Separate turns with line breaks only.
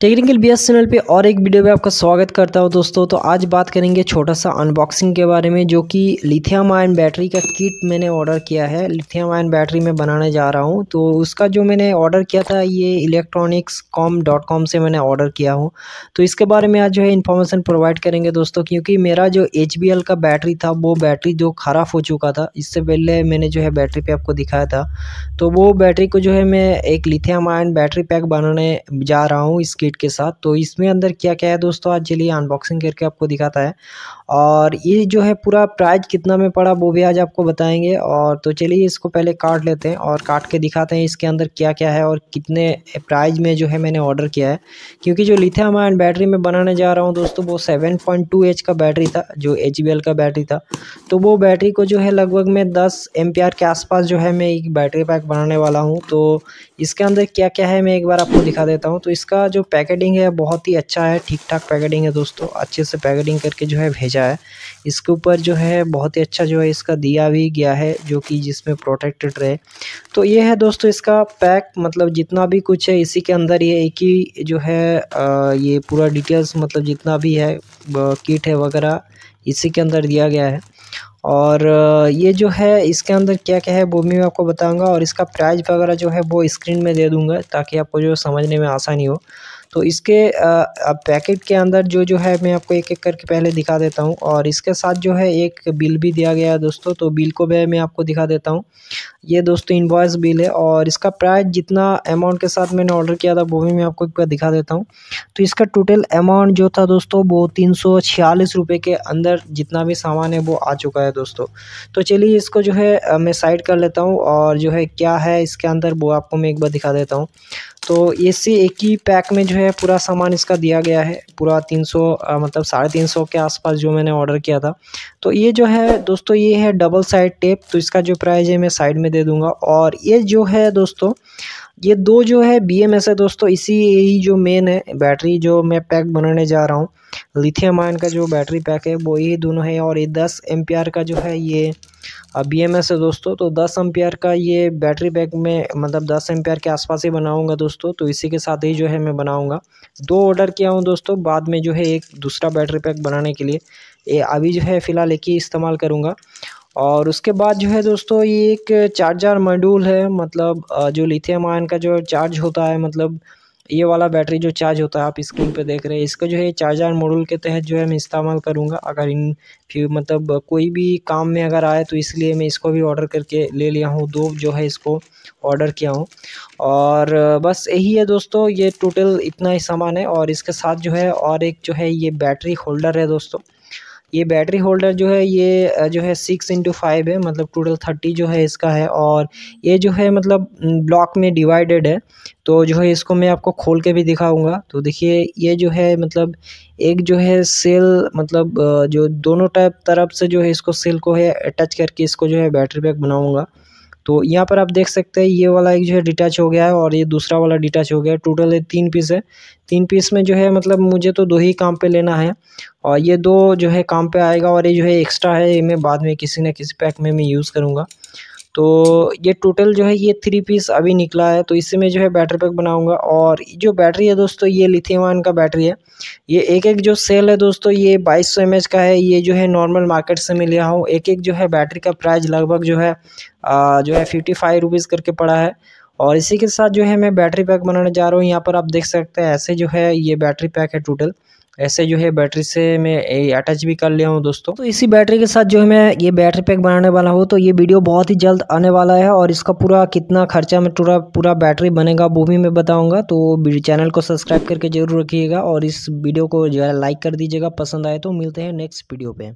Technical B channel पे और एक वीडियो में आपका स्वागत करता हूँ दोस्तों। तो आज बात करेंगे छोटा सा अनबॉक्सिंग के बारे में, जो कि लिथियम आयन बैटरी का किट मैंने ऑर्डर किया है। लिथियम आयन बैटरी में बनाने जा रहा हूँ। तो उसका जो मैंने ऑर्डर किया था, ये इलेक्ट्रॉनिक्स कॉम डॉट कॉम से मैंने ऑर्डर किया हूँ। तो इसके बारे में आज जो है इन्फॉर्मेशन प्रोवाइड करेंगे दोस्तों, क्योंकि मेरा जो एचबीएल का बैटरी था, वो बैटरी जो ख़राब हो चुका था। इससे पहले मैंने जो है बैटरी पे आपको दिखाया था। तो वो बैटरी को जो है मैं एक लिथियम आयन बैटरी पैक बनाने जा रहा हूँ। इस किट के साथ। तो इसमें अंदर क्या क्या है दोस्तों? आज चलिए अनबॉक्सिंग करके आपको दिखाता है। और ये जो है पूरा प्राइस कितना में पड़ा वो भी आज आपको बताएँगे। और तो चलिए इसको पहले काट लेते हैं और काट के दिखाते हैं इसके अंदर क्या क्या है और कितने प्राइस में जो है मैंने ऑर्डर किया है। क्योंकि जो लिथियम आयन बैटरी में बनाने जा रहा हूँ दोस्तों वो सेवन पॉइंट टू एच का बैटरी था, जो एच बी एल का बैटरी था। तो वो बैटरी को जो है लगभग मैं दस एम पी आर के आसपास जो है मैं एक बैटरी पैक बनाने वाला हूँ। तो इसके अंदर क्या क्या है मैं एक बार आपको दिखा देता हूँ। तो इसका जो पैकेटिंग है बहुत ही अच्छा है, ठीक ठाक पैकेटिंग है दोस्तों, अच्छे से पैकेटिंग करके जो है भेजा है। इसके ऊपर जो है, बहुत ही अच्छा जो है, इसका दिया भी गया है, जो कि जिसमें प्रोटेक्टेड रहे। तो ये है दोस्तों इसका पैक मतलब जितना भी कुछ है, इसी के अंदर ये एक ही जो है ये पूरा डिटेल्स मतलब जितना भी है किट है वगैरह, इसी के अंदर दिया गया है। और ये जो है, इसके अंदर क्या क्या है, वो भी मैं आपको बताऊँगा, और इसका प्राइस वगैरह जो है, वो स्क्रीन में दे दूँगा, ताकि आपको जो समझने में आसानी हो। तो इसके पैकेट के अंदर जो जो है, मैं आपको एक एक करके पहले दिखा देता हूँ और इसके साथ जो है, एक बिल भी दिया गया है दोस्तों तो बिल को भी मैं आपको दिखा देता हूँ। ये दोस्तों इन्वॉइस बिल है और इसका प्राइस जितना अमाउंट के साथ मैंने ऑर्डर किया था, वो भी मैं आपको एक बार दिखा देता हूँ। तो इसका टोटल अमाउंट जो था दोस्तों, वो तीन सौ छियालीस रुपये के अंदर जितना भी सामान है, वो आ चुका है दोस्तों। तो चलिए इसको जो है मैं साइड कर लेता हूँ और जो है, क्या है इसके अंदर, वो आपको मैं एक बार दिखा देता हूँ। तो इसी एक ही पैक में जो है पूरा सामान इसका दिया गया है, पूरा तीन सौ मतलब साढ़े तीन सौ के आसपास जो मैंने ऑर्डर किया था। तो ये जो है दोस्तों, ये है डबल साइड टेप तो इसका जो प्राइस है मैं साइड में दे दूँगा। और ये जो है दोस्तों ये दो जो है बी एम एस है दोस्तों, इसी यही जो मेन है बैटरी जो मैं पैक बनाने जा रहा हूँ। लिथियम आयन का जो बैटरी पैक है, वो यही दोनों है और ये दस एमपीआर का जो है ये बी एम एस है दोस्तों तो दस एम्पियर का ये बैटरी पैक में मतलब दस एम्पियर के आसपास ही बनाऊँगा दोस्तों तो इसी के साथ ही जो है मैं बनाऊँगा। दो ऑर्डर किया हूँ दोस्तों, बाद में जो है एक दूसरा बैटरी पैक बनाने के लिए। ये अभी जो है फ़िलहाल एक ही इस्तेमाल करूँगा। और उसके बाद जो है दोस्तों, ये एक चार्जर मॉड्यूल है मतलब जो लिथियम आयन का जो चार्ज होता है मतलब ये वाला बैटरी जो चार्ज होता है, आप स्क्रीन पे देख रहे हैं। इसका जो है चार्जर मॉड्यूल के तहत जो है, मैं इस्तेमाल करूँगा। अगर इन फिर मतलब कोई भी काम में अगर आए तो इसलिए मैं इसको भी ऑर्डर करके ले लिया हूँ, दो जो है इसको ऑर्डर किया हूँ। और बस यही है दोस्तों, ये टोटल इतना ही सामान है। और इसके साथ जो है, और एक जो है, ये बैटरी होल्डर है दोस्तों। ये बैटरी होल्डर जो है, ये जो है सिक्स इंटू फाइव है मतलब टोटल थर्टी जो है इसका है और ये जो है मतलब ब्लॉक में डिवाइडेड है। तो जो है इसको मैं आपको खोल के भी दिखाऊँगा। तो देखिए, ये जो है मतलब एक जो है सेल मतलब जो दोनों टाइप तरफ़ से जो है इसको सेल को है अटैच करके इसको जो है बैटरी बैक बनाऊँगा। तो यहाँ पर आप देख सकते हैं, ये वाला एक जो है डिटैच हो गया है और ये दूसरा वाला डिटैच हो गया है। टोटल ये तीन पीस है। तीन पीस में जो है मतलब मुझे तो दो ही काम पे लेना है और ये दो जो है काम पे आएगा और ये जो है एक्स्ट्रा है, ये मैं बाद में किसी न किसी पैक में मैं यूज़ करूँगा। तो ये टोटल जो है ये थ्री पीस अभी निकला है तो इससे मैं जो है बैटरी पैक बनाऊँगा। और जो बैटरी है दोस्तों ये लिथियम का बैटरी है। ये एक एक जो सेल है दोस्तों ये बाईस सौ का है। ये जो है नॉर्मल मार्केट से मैं लिया हूँ। एक एक जो है बैटरी का प्राइस लगभग जो है आ, जो है फिफ्टी फाइव रुपीज़ करके पड़ा है। और इसी के साथ जो है मैं बैटरी पैक बनाने जा रहा हूँ। यहाँ पर आप देख सकते हैं ऐसे जो है ये बैटरी पैक है टोटल ऐसे जो है बैटरी से मैं अटैच भी कर लिया हूँ दोस्तों। तो इसी बैटरी के साथ जो है मैं ये बैटरी पैक बनाने वाला हूँ। तो ये वीडियो बहुत ही जल्द आने वाला है और इसका पूरा कितना खर्चा में पूरा पूरा बैटरी बनेगा वो भी मैं बताऊँगा। तो चैनल को सब्सक्राइब करके ज़रूर रखिएगा और इस वीडियो को जो है लाइक कर दीजिएगा। पसंद आए तो मिलते हैं नेक्स्ट वीडियो पे।